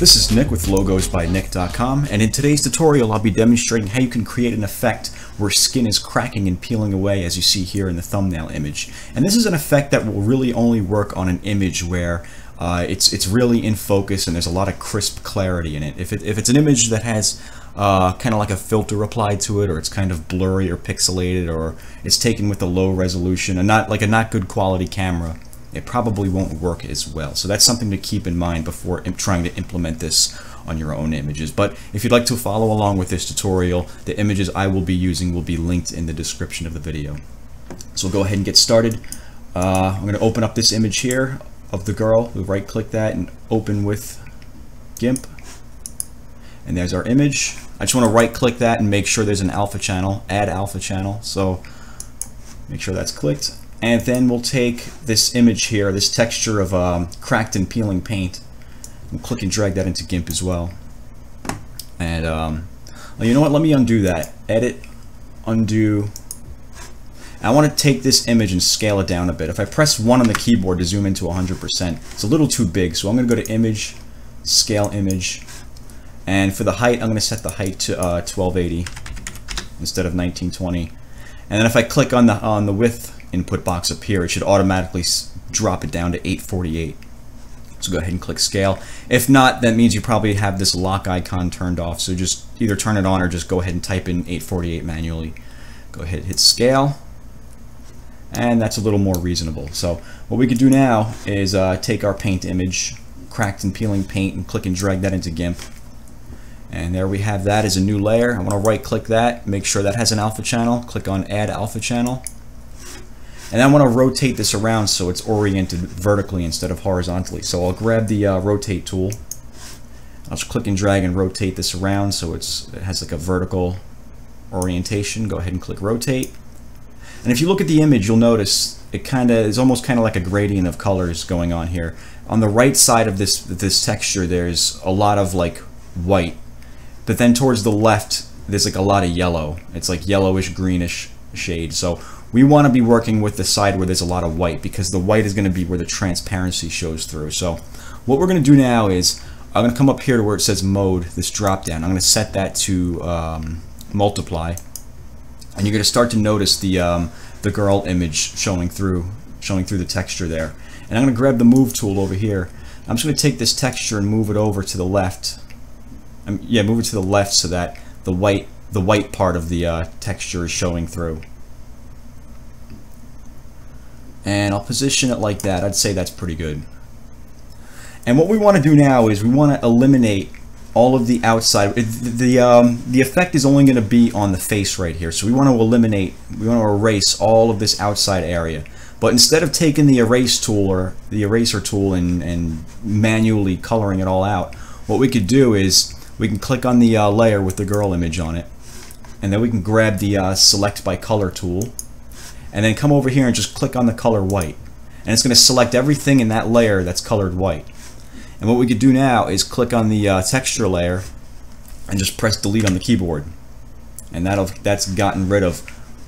This is Nick with Logos by Nick.com and in today's tutorial I'll be demonstrating how you can create an effect where skin is cracking and peeling away as you see here in the thumbnail image. And this is an effect that will really only work on an image where uh, it's it's really in focus and there's a lot of crisp clarity in it. If, it, if it's an image that has uh, kind of like a filter applied to it or it's kind of blurry or pixelated or it's taken with a low resolution and not like a not good quality camera it probably won't work as well. So that's something to keep in mind before trying to implement this on your own images. But if you'd like to follow along with this tutorial, the images I will be using will be linked in the description of the video. So we'll go ahead and get started. Uh, I'm going to open up this image here of the girl. We'll right click that and open with GIMP. And there's our image. I just want to right click that and make sure there's an alpha channel, add alpha channel. So make sure that's clicked. And then we'll take this image here, this texture of um, cracked and peeling paint, and click and drag that into GIMP as well. And um, well, you know what? Let me undo that. Edit, undo. I want to take this image and scale it down a bit. If I press 1 on the keyboard to zoom into 100%, it's a little too big. So I'm going to go to Image, Scale Image, and for the height, I'm going to set the height to uh, 1280 instead of 1920. And then if I click on the on the width input box up here, it should automatically drop it down to 848. So go ahead and click scale. If not, that means you probably have this lock icon turned off. So just either turn it on or just go ahead and type in 848 manually. Go ahead, hit scale. And that's a little more reasonable. So what we could do now is uh, take our paint image, cracked and peeling paint, and click and drag that into GIMP. And there we have that as a new layer. I want to right click that, make sure that has an alpha channel. Click on add alpha channel. And I want to rotate this around so it's oriented vertically instead of horizontally. So I'll grab the uh, rotate tool. I'll just click and drag and rotate this around so it's it has like a vertical orientation. Go ahead and click rotate. And if you look at the image, you'll notice it kind of is almost kind of like a gradient of colors going on here. On the right side of this this texture, there's a lot of like white, but then towards the left, there's like a lot of yellow. It's like yellowish greenish shade. So we want to be working with the side where there's a lot of white because the white is going to be where the transparency shows through. So what we're going to do now is I'm going to come up here to where it says mode, this drop down. I'm going to set that to um, multiply. And you're going to start to notice the, um, the girl image showing through, showing through the texture there. And I'm going to grab the move tool over here. I'm just going to take this texture and move it over to the left. Um, yeah, move it to the left so that the white, the white part of the uh, texture is showing through and I'll position it like that. I'd say that's pretty good. And what we want to do now is we want to eliminate all of the outside. The, um, the effect is only going to be on the face right here. So we want to eliminate, we want to erase all of this outside area. But instead of taking the erase tool or the eraser tool and, and manually coloring it all out, what we could do is we can click on the uh, layer with the girl image on it. And then we can grab the uh, select by color tool and then come over here and just click on the color white. And it's going to select everything in that layer that's colored white. And what we could do now is click on the uh, texture layer and just press delete on the keyboard. And that'll that's gotten rid of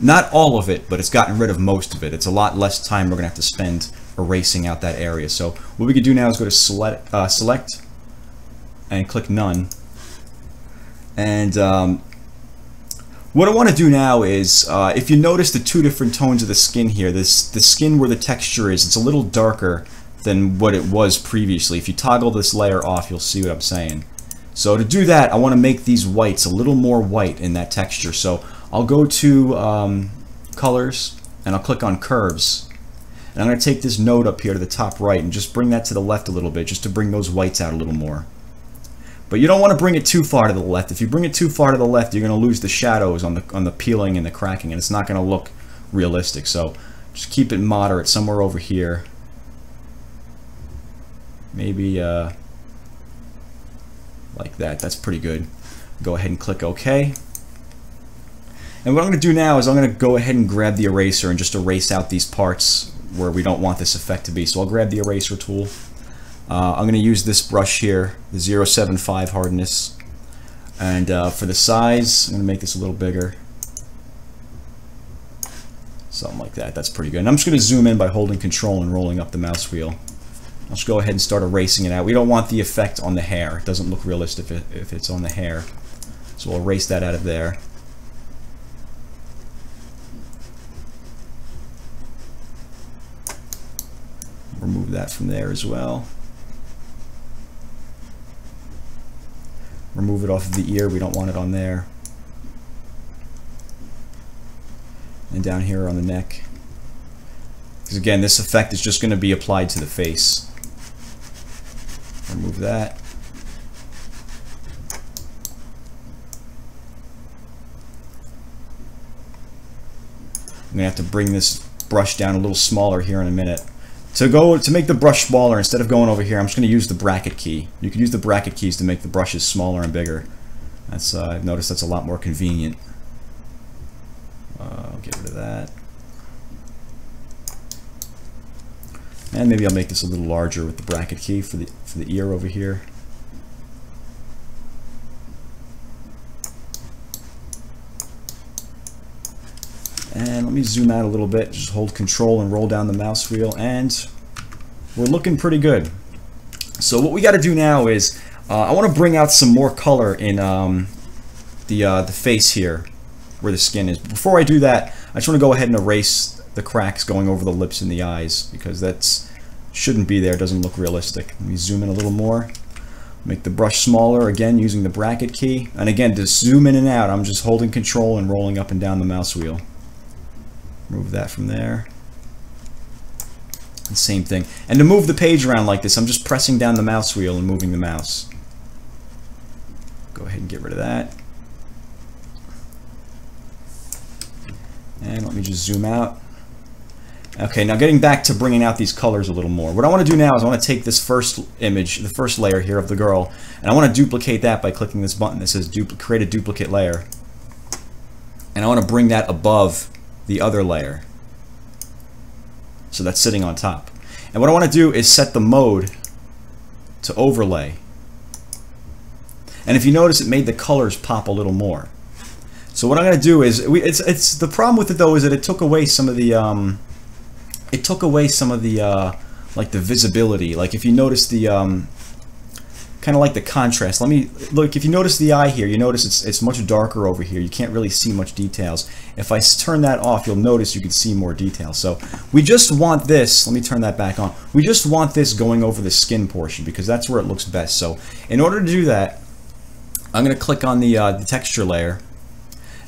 not all of it, but it's gotten rid of most of it. It's a lot less time we're going to have to spend erasing out that area. So what we could do now is go to select, uh, select and click none. And um, what I want to do now is, uh, if you notice the two different tones of the skin here, this the skin where the texture is, it's a little darker than what it was previously. If you toggle this layer off, you'll see what I'm saying. So to do that, I want to make these whites a little more white in that texture. So I'll go to um, colors and I'll click on curves. And I'm going to take this node up here to the top right and just bring that to the left a little bit just to bring those whites out a little more. But you don't want to bring it too far to the left. If you bring it too far to the left, you're going to lose the shadows on the on the peeling and the cracking, and it's not going to look realistic. So just keep it moderate, somewhere over here. Maybe uh, like that. That's pretty good. Go ahead and click OK. And what I'm going to do now is I'm going to go ahead and grab the eraser and just erase out these parts where we don't want this effect to be. So I'll grab the eraser tool uh, I'm going to use this brush here, the 075 hardness. And uh, for the size, I'm going to make this a little bigger. Something like that. That's pretty good. And I'm just going to zoom in by holding control and rolling up the mouse wheel. Just go ahead and start erasing it out. We don't want the effect on the hair. It doesn't look realistic if it's on the hair. So we'll erase that out of there. Remove that from there as well. Remove it off of the ear. We don't want it on there. And down here on the neck. Because again, this effect is just going to be applied to the face. Remove that. I'm going to have to bring this brush down a little smaller here in a minute. To go to make the brush smaller, instead of going over here, I'm just going to use the bracket key. You can use the bracket keys to make the brushes smaller and bigger. That's uh, I've noticed that's a lot more convenient. Uh, I'll get rid of that. And maybe I'll make this a little larger with the bracket key for the for the ear over here. And let me zoom out a little bit. Just hold control and roll down the mouse wheel and we're looking pretty good. So what we got to do now is uh, I want to bring out some more color in um, the, uh, the face here where the skin is. Before I do that, I just want to go ahead and erase the cracks going over the lips and the eyes because that's shouldn't be there. It doesn't look realistic. Let me zoom in a little more. Make the brush smaller, again, using the bracket key. And again, to zoom in and out, I'm just holding control and rolling up and down the mouse wheel. Move that from there. And same thing. And to move the page around like this, I'm just pressing down the mouse wheel and moving the mouse. Go ahead and get rid of that. And let me just zoom out. Okay, now getting back to bringing out these colors a little more. What I want to do now is I want to take this first image, the first layer here of the girl, and I want to duplicate that by clicking this button that says create a duplicate layer. And I want to bring that above the other layer. So that's sitting on top. And what I want to do is set the mode to overlay. And if you notice, it made the colors pop a little more. So what I'm going to do is, we, it's it's the problem with it though is that it took away some of the um, it took away some of the uh, like the visibility. Like if you notice the um, kind of like the contrast. Let me look. If you notice the eye here, you notice it's it's much darker over here. You can't really see much details. If I turn that off, you'll notice you can see more details. So we just want this. Let me turn that back on. We just want this going over the skin portion because that's where it looks best. So in order to do that, I'm going to click on the uh, the texture layer,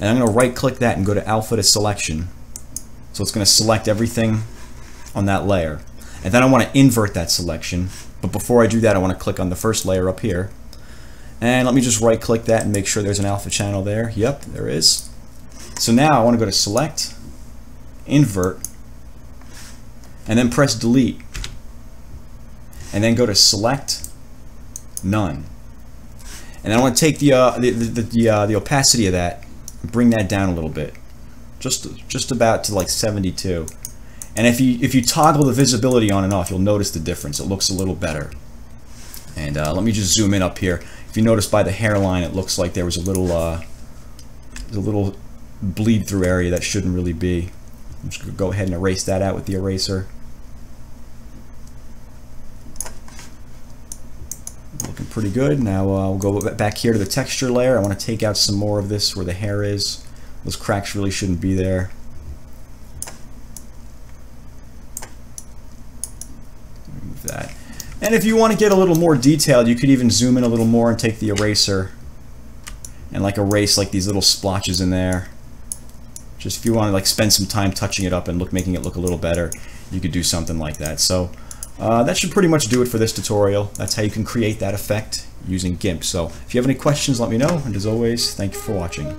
and I'm going to right click that and go to alpha to selection. So it's going to select everything on that layer. And then I want to invert that selection but before I do that, I want to click on the first layer up here. And let me just right click that and make sure there's an alpha channel there. Yep, there is. So now I want to go to select, invert, and then press delete. And then go to select, none. And I want to take the, uh, the, the, the, uh, the opacity of that bring that down a little bit. Just, just about to like 72. And if you if you toggle the visibility on and off, you'll notice the difference. It looks a little better. And uh, let me just zoom in up here. If you notice by the hairline, it looks like there was a little uh, a little bleed through area that shouldn't really be. I'm just gonna go ahead and erase that out with the eraser. Looking pretty good. Now uh, we'll go back here to the texture layer. I want to take out some more of this where the hair is. Those cracks really shouldn't be there. that. And if you want to get a little more detailed, you could even zoom in a little more and take the eraser and like erase like these little splotches in there. Just if you want to like spend some time touching it up and look making it look a little better, you could do something like that. So uh, that should pretty much do it for this tutorial. That's how you can create that effect using GIMP. So if you have any questions, let me know. And as always, thank you for watching.